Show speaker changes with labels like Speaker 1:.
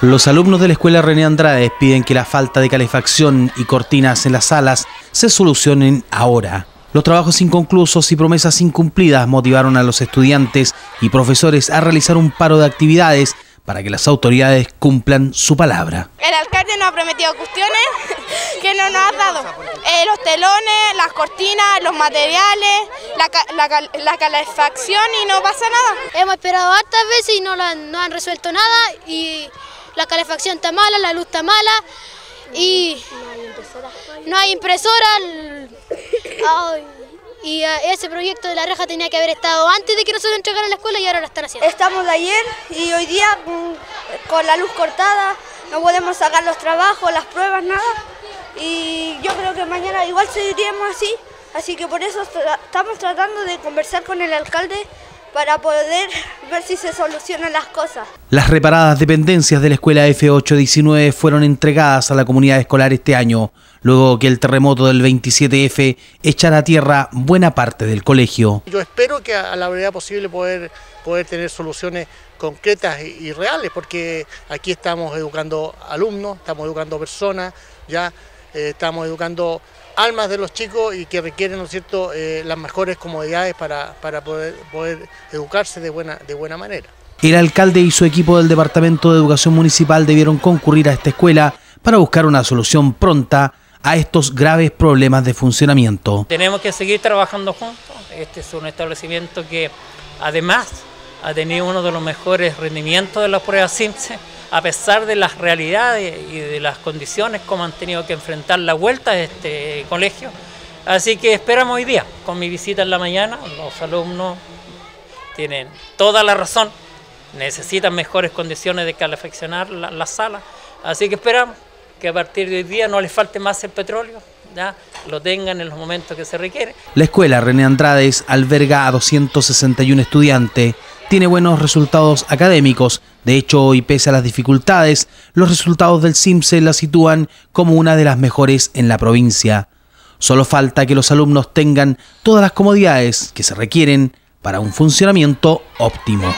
Speaker 1: Los alumnos de la escuela René Andrade piden que la falta de calefacción y cortinas en las salas se solucionen ahora. Los trabajos inconclusos y promesas incumplidas motivaron a los estudiantes y profesores a realizar un paro de actividades para que las autoridades cumplan su palabra.
Speaker 2: El alcalde nos ha prometido cuestiones que no nos ha dado. Eh, los telones, las cortinas, los materiales, la, calefacción y no pasa nada.
Speaker 3: Hemos esperado hartas veces y no, no han resuelto nada y la calefacción está mala, la luz está mala y no hay impresora. y eh, ese proyecto de la reja tenía que haber estado antes de que nosotros entregaran la escuela y ahora lo están haciendo.
Speaker 2: Estamos de ayer y hoy día mm, con la luz cortada no podemos sacar los trabajos, las pruebas, nada. Y yo creo que mañana igual seguiríamos así, así que por eso estamos tratando de conversar con el alcalde para poder ver si se solucionan las cosas.
Speaker 1: Las reparadas dependencias de la escuela F819 fueron entregadas a la comunidad escolar este año, luego que el terremoto del 27F echara a tierra buena parte del colegio.
Speaker 4: Yo espero que a la brevedad posible poder, poder tener soluciones concretas y reales, porque aquí estamos educando alumnos, estamos educando personas, ya eh, estamos educando almas de los chicos y que requieren, ¿no es cierto?, eh, las mejores comodidades para, poder, poder educarse de buena, de buena manera.
Speaker 1: El alcalde y su equipo del Departamento de Educación Municipal debieron concurrir a esta escuela para buscar una solución pronta a estos graves problemas de funcionamiento.
Speaker 5: Tenemos que seguir trabajando juntos. Este es un establecimiento que además ha tenido uno de los mejores rendimientos de las pruebas SIMSE a pesar de las realidades y de las condiciones como han tenido que enfrentar la vuelta de este colegio. Así que esperamos hoy día, con mi visita en la mañana, los alumnos tienen toda la razón, necesitan mejores condiciones de calefaccionar la, sala, así que esperamos que a partir de hoy día no les falte más el petróleo, ya lo tengan en los momentos que se requiere.
Speaker 1: La escuela René Andrades alberga a 261 estudiantes tiene buenos resultados académicos. De hecho, y pese a las dificultades, los resultados del CIMSE la sitúan como una de las mejores en la provincia. Solo falta que los alumnos tengan todas las comodidades que se requieren para un funcionamiento óptimo.